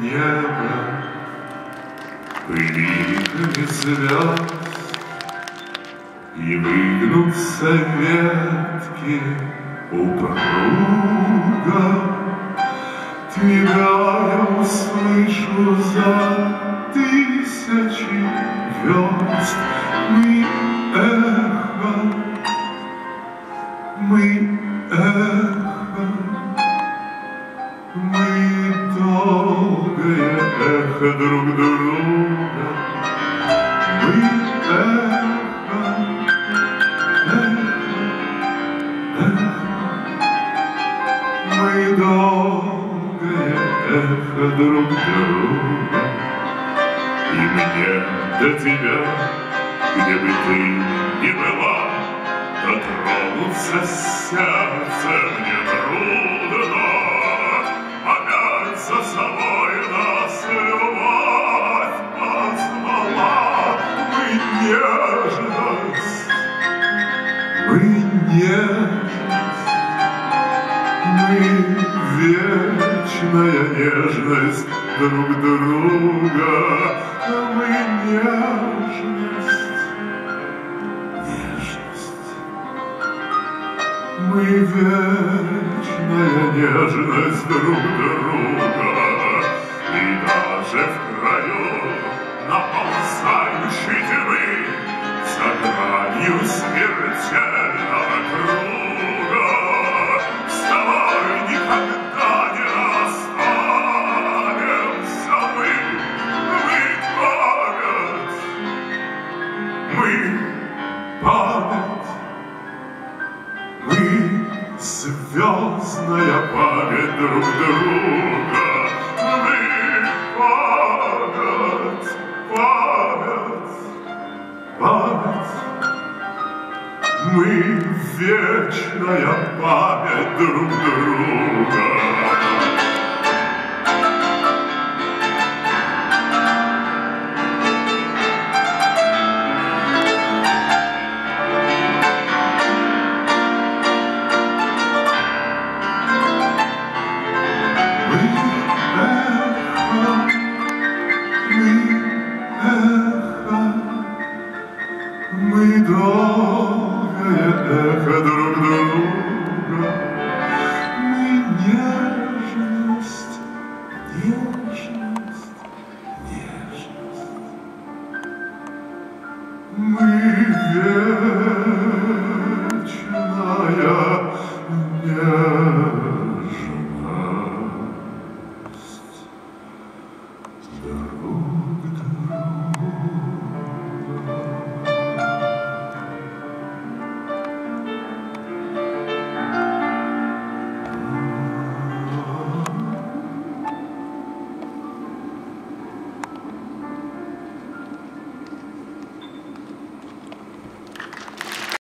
небо пылинками звезд И выгнутся ветки упруга Тебя я услышу за тысячи верст Мы эхо, мы эхо, мы долгое эхо друг друга. Мы эхо, эхо, эхо, мы долгое эхо друг друга. И мне до тебя, где бы ты ни была, Дотронуться сердце мне трудно, нежность, мы нежность, мы вечная нежность друг друга. Мы нежность, нежность. Мы вечная нежность друг друга, И даже в звездная память друг друга. Мы память, память, память. Мы вечная память друг друга. Нежность, нежность. Мы вечная